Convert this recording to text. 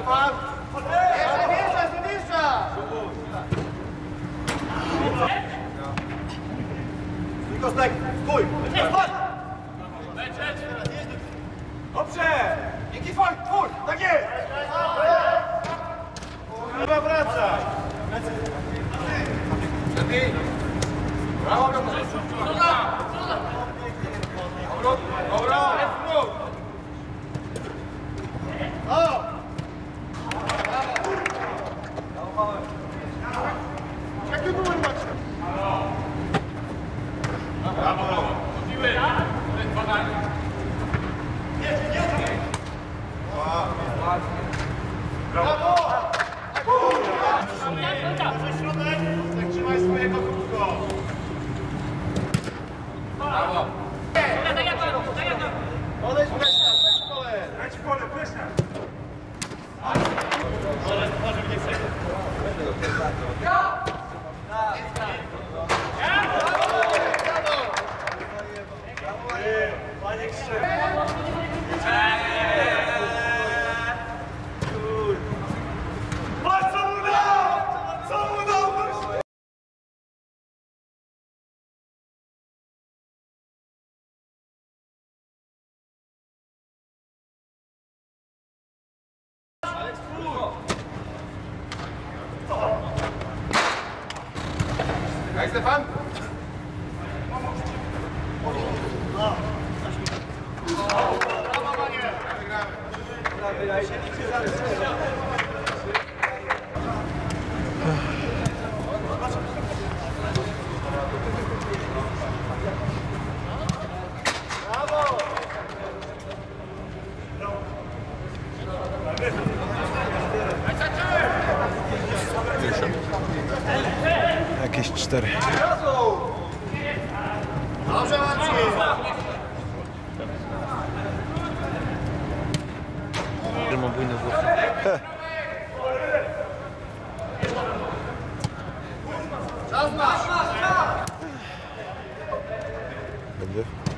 Stefan! Stefan! Kostek, stój! Dobrze! Dzięki twój, twój, tak jest! Chyba wracaj! Lepiej! Brawo, brawo! Tak trzymaj swojego krótko. Odejdź Jak Stefan? Jakieś cztery. Dobrze, Marcin! Mam bujne włosy. Czas masz! Będzie?